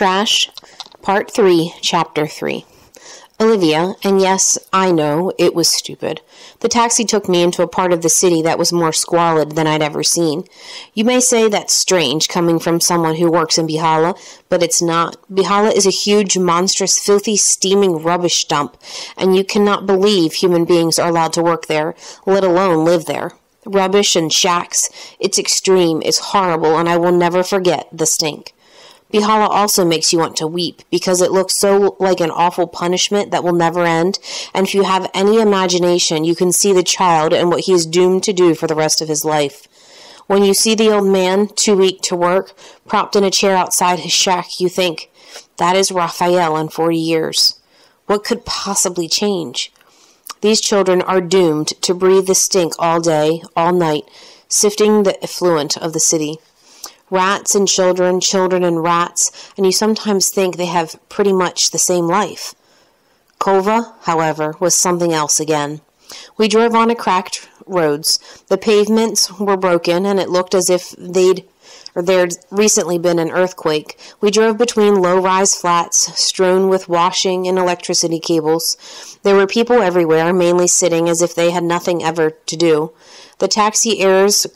Trash, Part 3, Chapter 3. Olivia, and yes, I know, it was stupid. The taxi took me into a part of the city that was more squalid than I'd ever seen. You may say that's strange coming from someone who works in Behala, but it's not. Behala is a huge, monstrous, filthy, steaming rubbish dump, and you cannot believe human beings are allowed to work there, let alone live there. Rubbish and shacks. It's extreme, it's horrible, and I will never forget the stink. Behala also makes you want to weep because it looks so like an awful punishment that will never end. And if you have any imagination, you can see the child and what he is doomed to do for the rest of his life. When you see the old man, too weak to work, propped in a chair outside his shack, you think, that is Raphael in 40 years. What could possibly change? These children are doomed to breathe the stink all day, all night, sifting the effluent of the city rats and children, children and rats, and you sometimes think they have pretty much the same life. Colva, however, was something else again. We drove on a cracked roads. The pavements were broken, and it looked as if they'd or there'd recently been an earthquake. We drove between low-rise flats strewn with washing and electricity cables. There were people everywhere, mainly sitting as if they had nothing ever to do. The taxi airs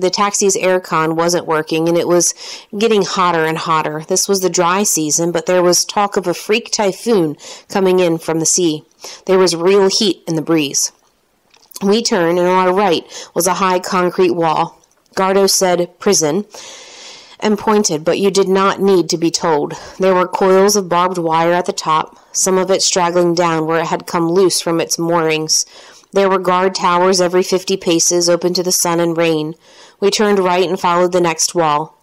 the taxi's aircon wasn't working and it was getting hotter and hotter. This was the dry season, but there was talk of a freak typhoon coming in from the sea. There was real heat in the breeze. We turned, and on our right was a high concrete wall. Gardo said, Prison, and pointed, but you did not need to be told. There were coils of barbed wire at the top, some of it straggling down where it had come loose from its moorings. There were guard towers every fifty paces, open to the sun and rain. We turned right and followed the next wall.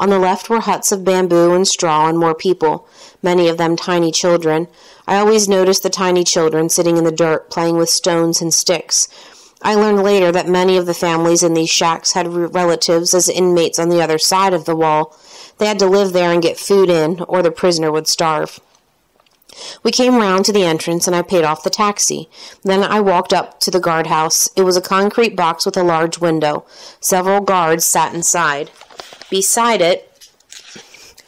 On the left were huts of bamboo and straw and more people, many of them tiny children. I always noticed the tiny children sitting in the dirt, playing with stones and sticks. I learned later that many of the families in these shacks had relatives as inmates on the other side of the wall. They had to live there and get food in, or the prisoner would starve. We came round to the entrance, and I paid off the taxi. Then I walked up to the guardhouse. It was a concrete box with a large window. Several guards sat inside. Beside it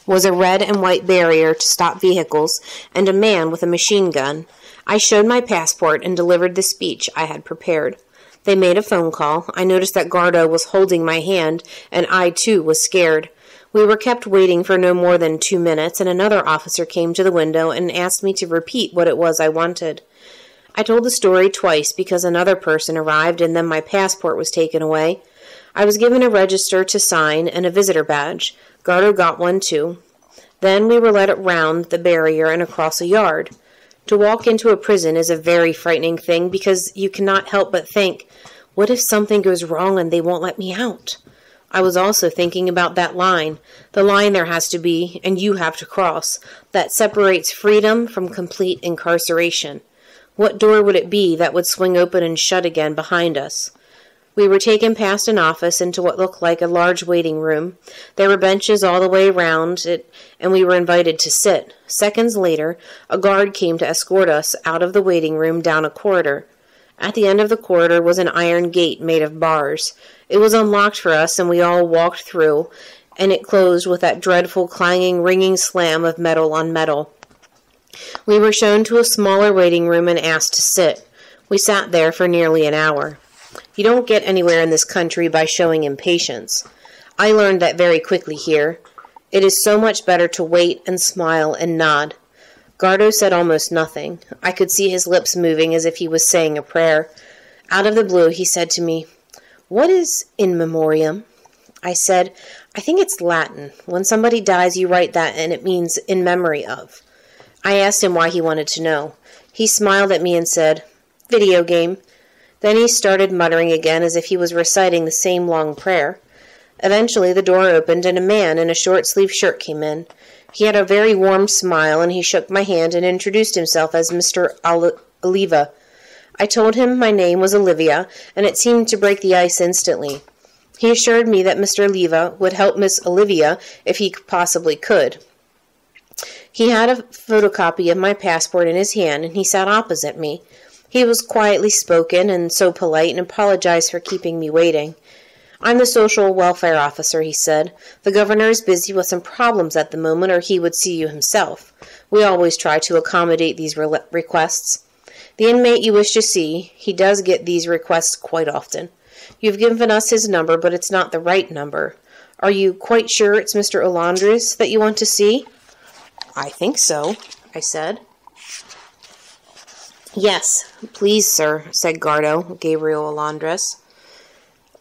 was a red and white barrier to stop vehicles, and a man with a machine gun. I showed my passport and delivered the speech I had prepared. They made a phone call. I noticed that Gardo was holding my hand, and I too was scared. We were kept waiting for no more than two minutes, and another officer came to the window and asked me to repeat what it was I wanted. I told the story twice because another person arrived and then my passport was taken away. I was given a register to sign and a visitor badge. Gardo got one too. Then we were led round the barrier and across a yard. To walk into a prison is a very frightening thing because you cannot help but think, what if something goes wrong and they won't let me out? I was also thinking about that line, the line there has to be, and you have to cross, that separates freedom from complete incarceration. What door would it be that would swing open and shut again behind us? We were taken past an office into what looked like a large waiting room. There were benches all the way round it, and we were invited to sit. Seconds later, a guard came to escort us out of the waiting room down a corridor. At the end of the corridor was an iron gate made of bars. It was unlocked for us, and we all walked through, and it closed with that dreadful clanging, ringing slam of metal on metal. We were shown to a smaller waiting room and asked to sit. We sat there for nearly an hour. You don't get anywhere in this country by showing impatience. I learned that very quickly here. It is so much better to wait and smile and nod. Gardo said almost nothing. I could see his lips moving as if he was saying a prayer. Out of the blue, he said to me, What is in memoriam? I said, I think it's Latin. When somebody dies, you write that, and it means in memory of. I asked him why he wanted to know. He smiled at me and said, Video game. Then he started muttering again as if he was reciting the same long prayer. Eventually, the door opened, and a man in a short sleeved shirt came in. He had a very warm smile, and he shook my hand and introduced himself as Mr. Oliva. I told him my name was Olivia, and it seemed to break the ice instantly. He assured me that Mr. Oliva would help Miss Olivia if he possibly could. He had a photocopy of my passport in his hand, and he sat opposite me. He was quietly spoken and so polite, and apologized for keeping me waiting. I'm the social welfare officer, he said. The governor is busy with some problems at the moment, or he would see you himself. We always try to accommodate these re- requests. The inmate you wish to see, he does get these requests quite often. You've given us his number, but it's not the right number. Are you quite sure it's Mr. Olondriz that you want to see? I think so, I said. Yes, please, sir, said Gardo, Gabriel Olondriz.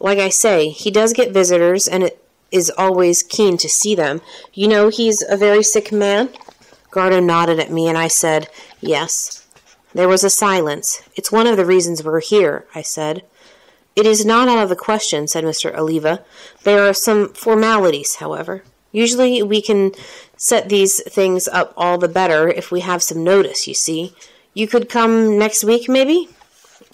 Like I say, he does get visitors and is always keen to see them. You know he's a very sick man? Gardo nodded at me and I said, Yes. There was a silence. It's one of the reasons we're here, I said. It is not out of the question, said Mr. Oliva. There are some formalities, however. Usually we can set these things up all the better if we have some notice, you see. You could come next week, maybe?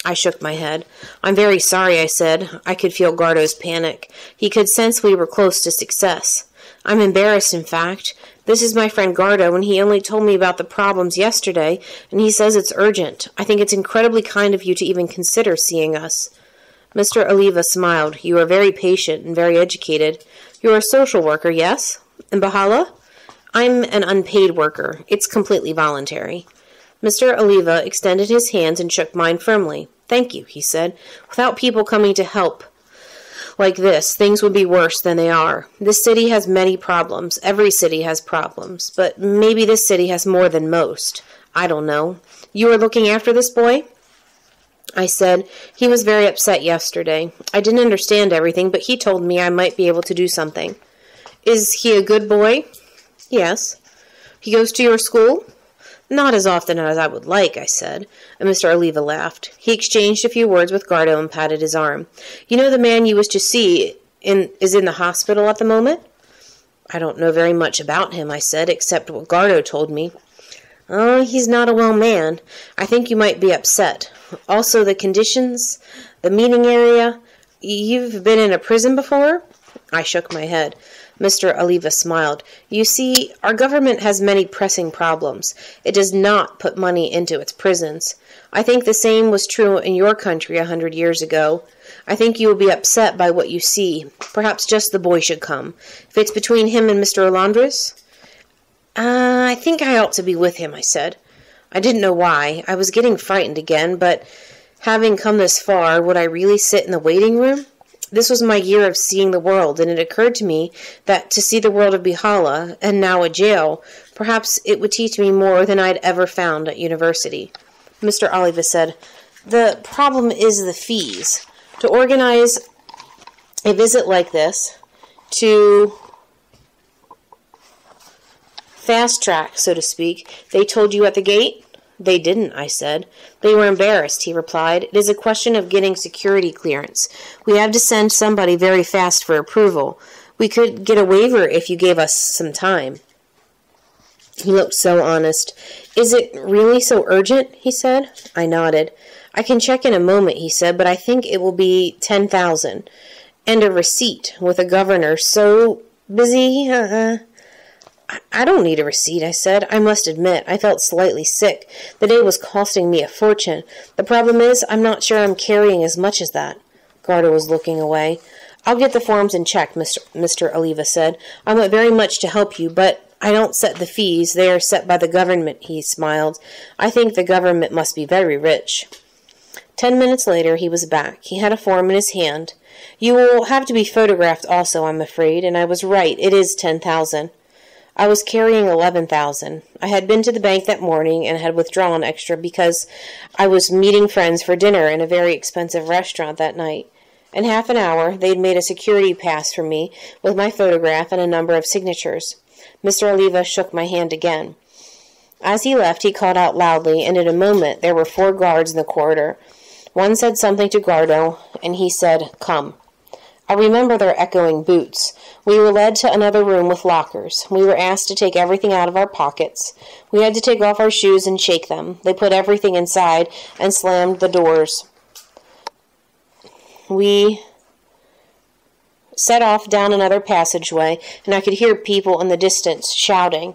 I shook my head. I'm very sorry, I said. I could feel Gardo's panic. He could sense we were close to success. I'm embarrassed, in fact. This is my friend Gardo, and he only told me about the problems yesterday, and he says it's urgent. I think it's incredibly kind of you to even consider seeing us. Mr. Oliva smiled. You are very patient and very educated. You are a social worker, yes? In Behala? I'm an unpaid worker. It's completely voluntary. Mr. Oliva extended his hands and shook mine firmly. Thank you, he said. Without people coming to help like this, things would be worse than they are. This city has many problems. Every city has problems. But maybe this city has more than most. I don't know. You are looking after this boy? I said. He was very upset yesterday. I didn't understand everything, but he told me I might be able to do something. Is he a good boy? Yes. He goes to your school? Not as often as I would like, I said, and Mr. Oliva laughed. He exchanged a few words with Gardo and patted his arm. You know the man you wish to see in, is in the hospital at the moment? I don't know very much about him, I said, except what Gardo told me. Oh, he's not a well man. I think you might be upset. Also, the conditions, the meeting area. You've been in a prison before? I shook my head. Mr. Oliva smiled. You see, our government has many pressing problems. It does not put money into its prisons. I think the same was true in your country a hundred years ago. I think you will be upset by what you see. Perhaps just the boy should come. If it's between him and Mr. Olondriz? Uh, I think I ought to be with him, I said. I didn't know why. I was getting frightened again, but having come this far, would I really sit in the waiting room? This was my year of seeing the world, and it occurred to me that to see the world of Behala, and now a jail, perhaps it would teach me more than I'd ever found at university. Mr. Oliva said, The problem is the fees. To organize a visit like this, to fast track, so to speak, they told you at the gate? They didn't, I said. They were embarrassed, he replied. It is a question of getting security clearance. We have to send somebody very fast for approval. We could get a waiver if you gave us some time. He looked so honest. Is it really so urgent? he said. I nodded. I can check in a moment, he said, but I think it will be ten thousand. And a receipt with a governor so busy. Uh, I don't need a receipt, I said. I must admit, I felt slightly sick. The day was costing me a fortune. The problem is, I'm not sure I'm carrying as much as that. Gardo was looking away. I'll get the forms in check, Mr. Mr. Oliva said. I want very much to help you, but I don't set the fees. They are set by the government, he smiled. I think the government must be very rich. Ten minutes later, he was back. He had a form in his hand. You will have to be photographed also, I'm afraid, and I was right. It is ten thousand. I was carrying eleven thousand. I had been to the bank that morning and had withdrawn extra because I was meeting friends for dinner in a very expensive restaurant that night. In half an hour they'd made a security pass for me with my photograph and a number of signatures. Mr. Oliva shook my hand again. As he left he called out loudly, and in a moment there were four guards in the corridor. One said something to Gardo, and he said, Come. I remember their echoing boots. We were led to another room with lockers. We were asked to take everything out of our pockets. We had to take off our shoes and shake them. They put everything inside and slammed the doors. We set off down another passageway, and I could hear people in the distance shouting.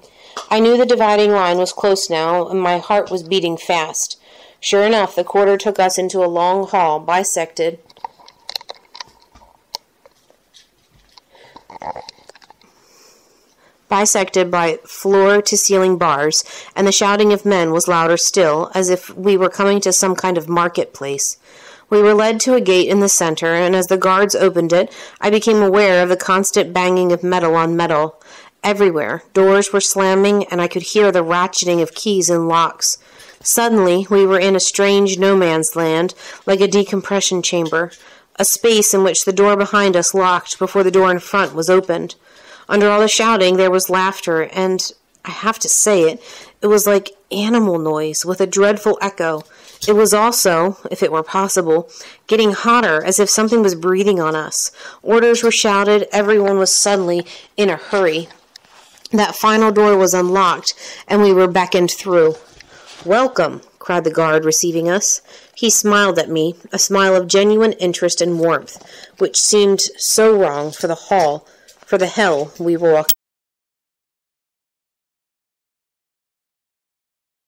I knew the dividing line was close now, and my heart was beating fast. Sure enough, the corridor took us into a long hall, bisected bisected by floor to ceiling bars, and the shouting of men was louder still, as if we were coming to some kind of marketplace. We were led to a gate in the center, and as the guards opened it, I became aware of the constant banging of metal on metal. Everywhere, doors were slamming, and I could hear the ratcheting of keys in locks. Suddenly, we were in a strange no man's land, like a decompression chamber, a space in which the door behind us locked before the door in front was opened. Under all the shouting, there was laughter, and I have to say it, it was like animal noise with a dreadful echo. It was also, if it were possible, getting hotter, as if something was breathing on us. Orders were shouted, everyone was suddenly in a hurry. That final door was unlocked, and we were beckoned through. Welcome, cried the guard, receiving us. He smiled at me, a smile of genuine interest and warmth, which seemed so wrong for the hall for the hell we were walking